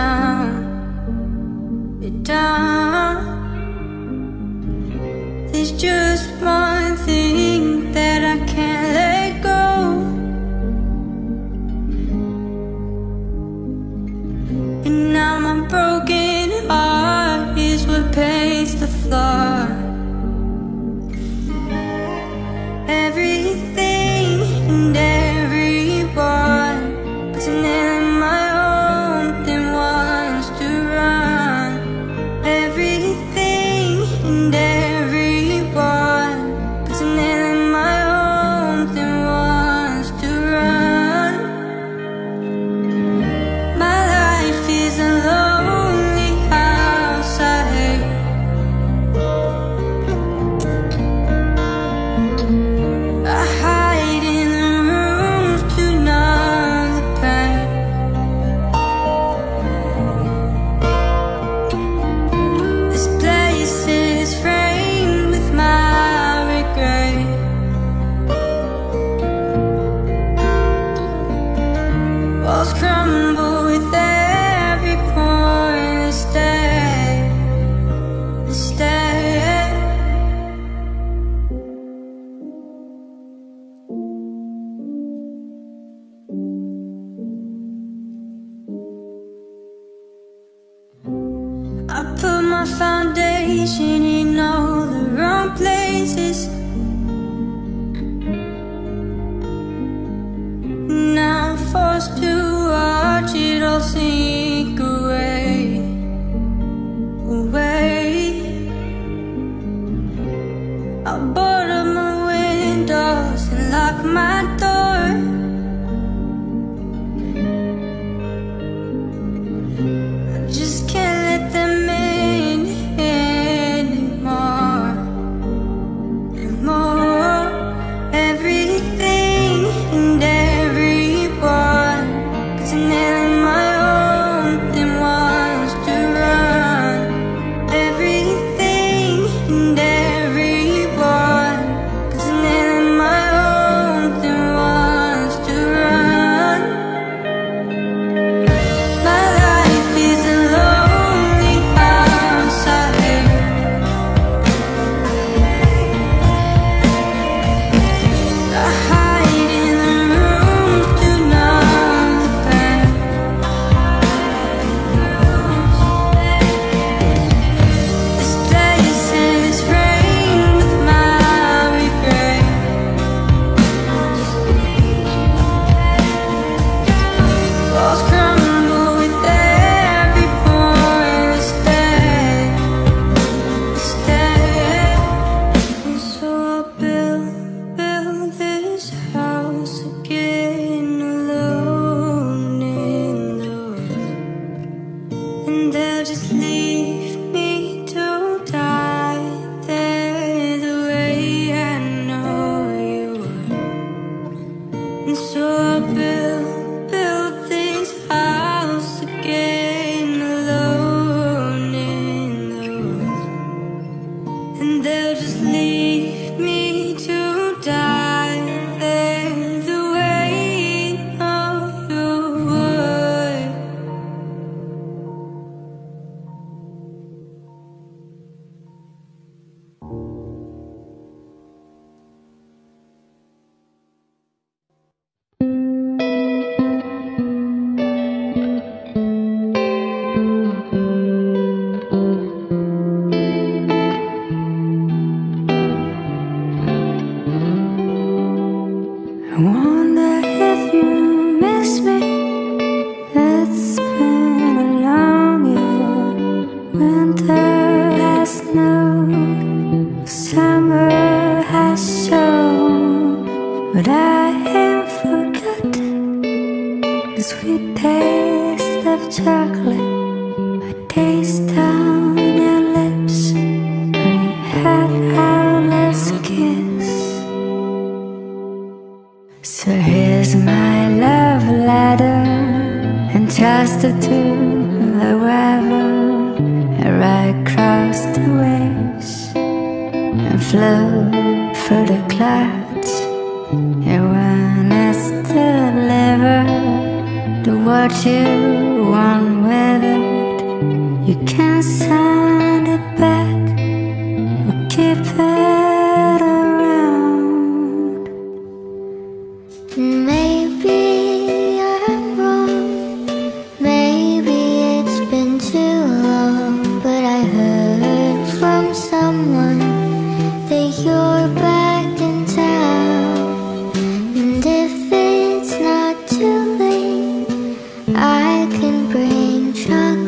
down, it down. my foundation But I have forgotten the sweet taste of chocolate, my taste on your lips when we had our last kiss. So here's my love letter, entrusted to the weather, right across the waves, and flew through the clouds. And when I still ever to watch you it. you can send it back or keep it. can bring trouble.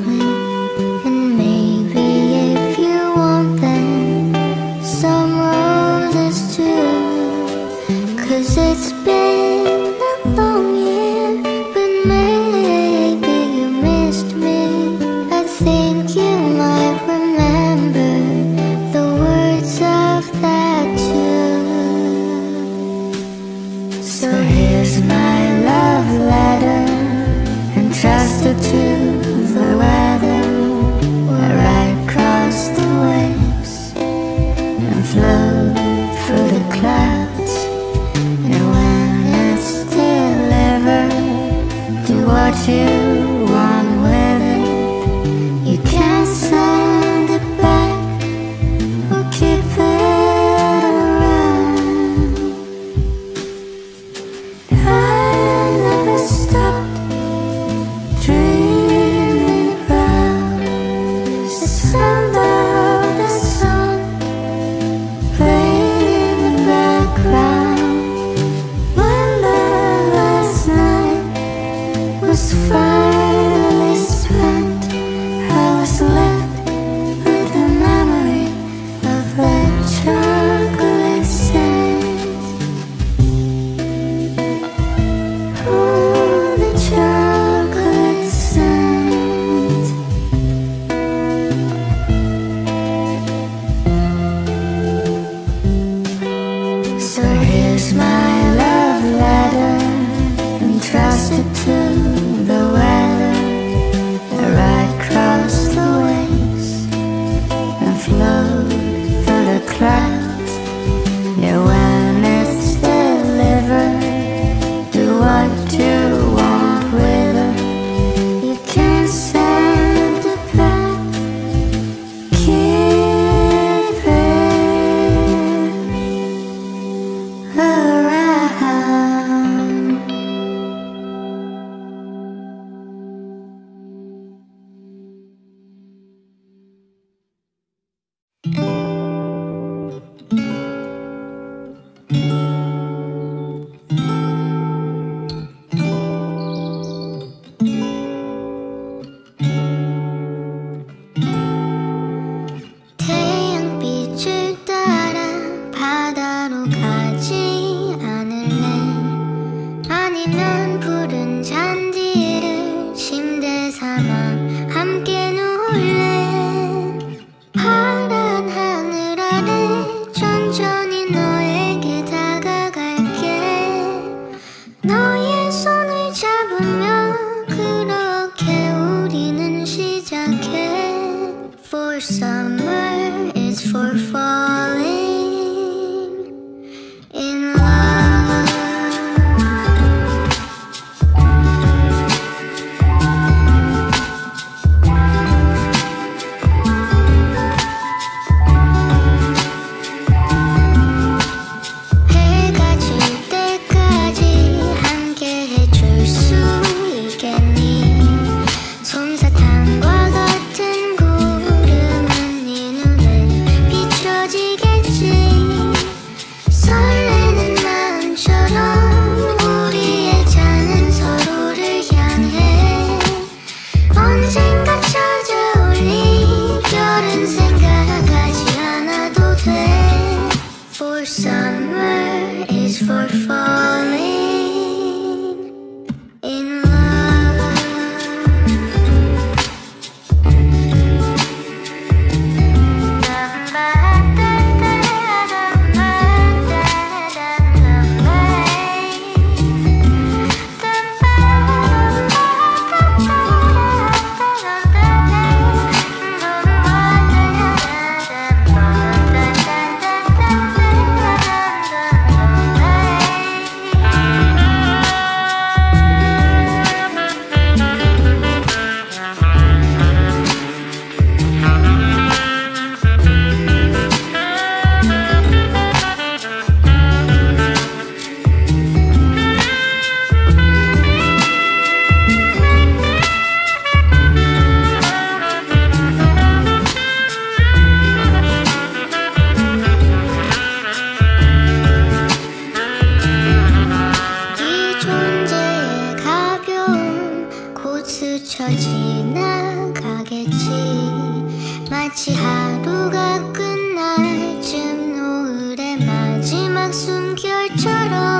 what you want, with whether you can't say. 숨결처럼.